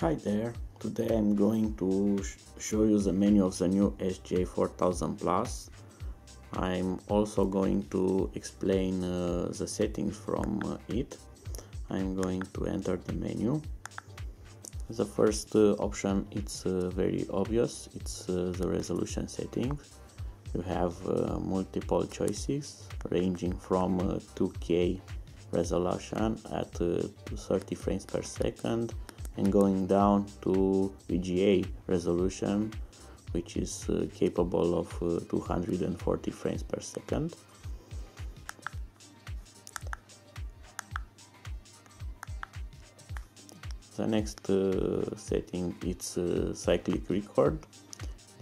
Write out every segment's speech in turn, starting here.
Hi there, today I'm going to sh show you the menu of the new SJ4000 Plus. I'm also going to explain uh, the settings from uh, it. I'm going to enter the menu. The first uh, option it's uh, very obvious, it's uh, the resolution settings. You have uh, multiple choices ranging from 2K resolution at 30 frames per second and going down to VGA resolution which is uh, capable of uh, 240 frames per second. The next uh, setting is uh, cyclic record.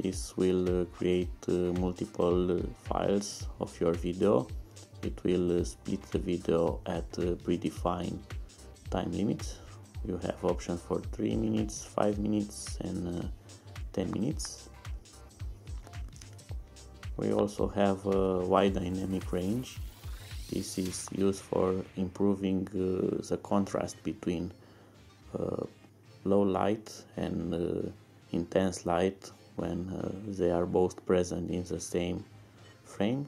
This will uh, create uh, multiple files of your video. It will split the video at predefined time limits you have options for 3 minutes 5 minutes and uh, 10 minutes. We also have a wide dynamic range. This is used for improving uh, the contrast between uh, low light and uh, intense light when uh, they are both present in the same frame.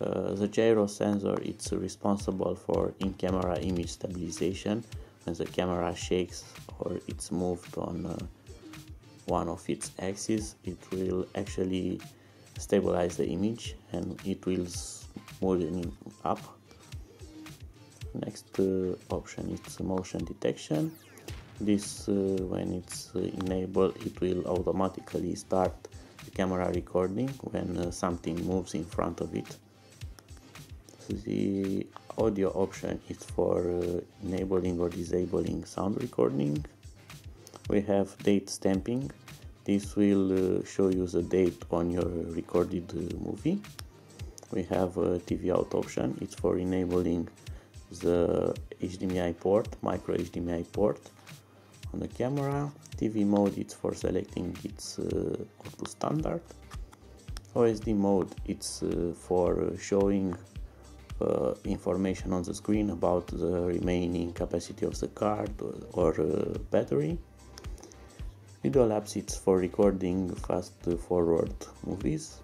Uh, the gyro sensor is responsible for in-camera image stabilization when the camera shakes or it's moved on uh, one of its axes it will actually stabilize the image and it will smoothen up. Next uh, option is motion detection. This uh, when it's uh, enabled it will automatically start the camera recording when uh, something moves in front of it. The audio option is for uh, enabling or disabling sound recording. We have date stamping. This will uh, show you the date on your recorded uh, movie. We have a TV out option. It's for enabling the HDMI port, micro HDMI port on the camera. TV mode it's for selecting its uh, standard. OSD mode it's uh, for showing uh, information on the screen about the remaining capacity of the card or, or uh, battery. Video Lapse it's for recording fast forward movies.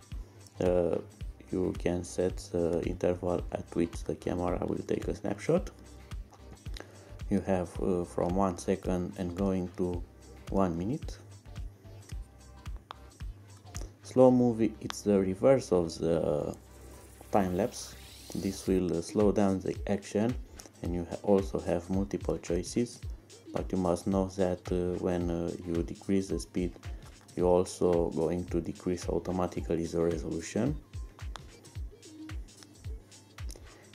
Uh, you can set the interval at which the camera will take a snapshot. You have uh, from one second and going to one minute. Slow movie it's the reverse of the time lapse this will uh, slow down the action and you ha also have multiple choices but you must know that uh, when uh, you decrease the speed you're also going to decrease automatically the resolution.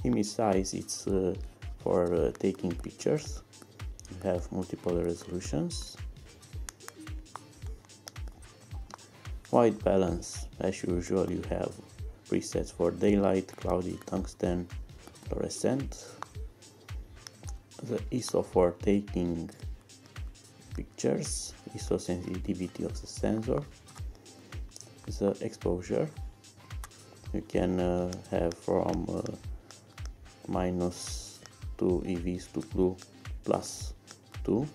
Image size it's uh, for uh, taking pictures you have multiple resolutions. White balance as usual you have presets for daylight, cloudy, tungsten, fluorescent. The ISO for taking pictures, ISO sensitivity of the sensor, the exposure. You can uh, have from uh, minus 2 EVs to blue plus 2.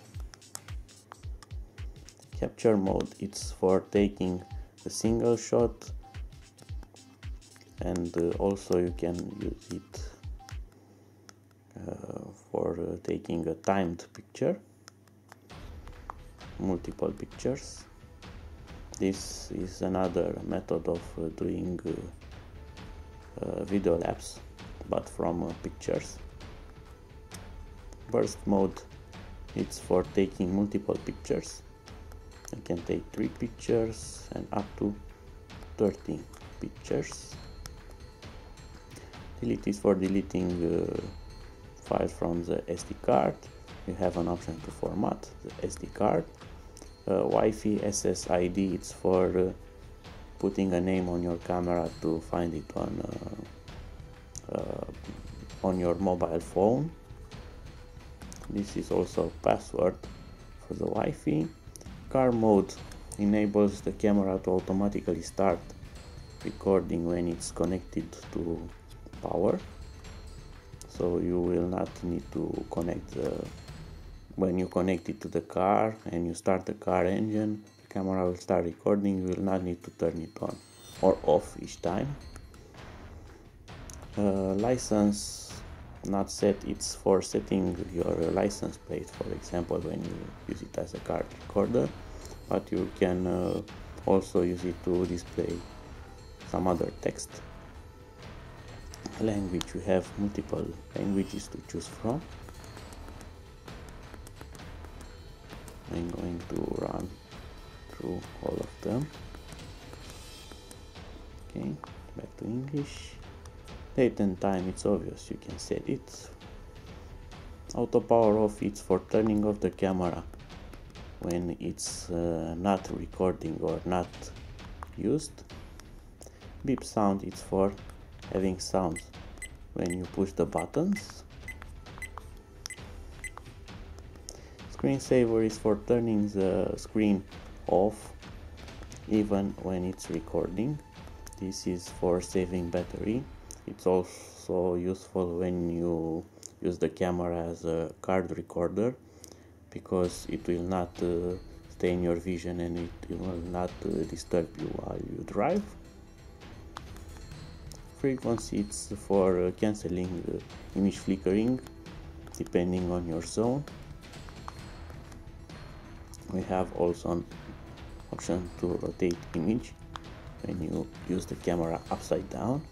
Capture mode, it's for taking a single shot and uh, also you can use it uh, for uh, taking a timed picture. Multiple pictures. This is another method of uh, doing uh, uh, video lapse but from pictures. Burst mode it's for taking multiple pictures. You can take three pictures and up to 30 pictures delete is for deleting uh, files from the SD card. You have an option to format the SD card. Uh, Wi-Fi SSID it's for uh, putting a name on your camera to find it on uh, uh, on your mobile phone. This is also password for the Wi-Fi. Car mode enables the camera to automatically start recording when it's connected to power. So you will not need to connect the when you connect it to the car and you start the car engine the camera will start recording you will not need to turn it on or off each time. Uh, license not set it's for setting your license plate for example when you use it as a card recorder but you can uh, also use it to display some other text language you have multiple languages to choose from. I'm going to run through all of them. Okay back to English. Date and time it's obvious you can set it. Auto power off it's for turning off the camera when it's uh, not recording or not used. Beep sound it's for having sounds. When you push the buttons screensaver is for turning the screen off even when it's recording. This is for saving battery. It's also useful when you use the camera as a card recorder because it will not uh, stay in your vision and it will not uh, disturb you while you drive frequency it's for uh, cancelling image flickering depending on your zone. We have also an option to rotate image when you use the camera upside down.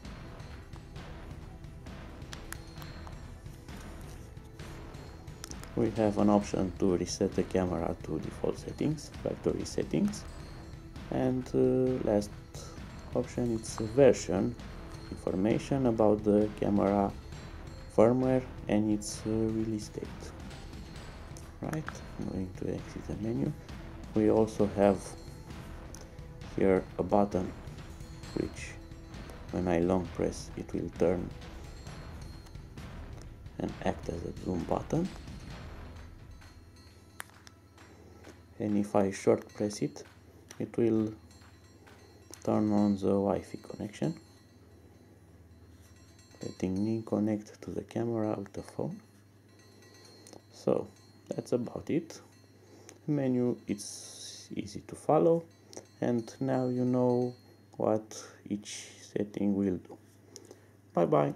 We have an option to reset the camera to default settings factory settings. And uh, last option it's version information about the camera firmware and its uh, release date. Right I'm going to exit the menu. We also have here a button which when I long press it will turn and act as a zoom button. And if I short press it it will turn on the Wi-Fi connection letting me connect to the camera with the phone. So that's about it. Menu it's easy to follow and now you know what each setting will do. Bye bye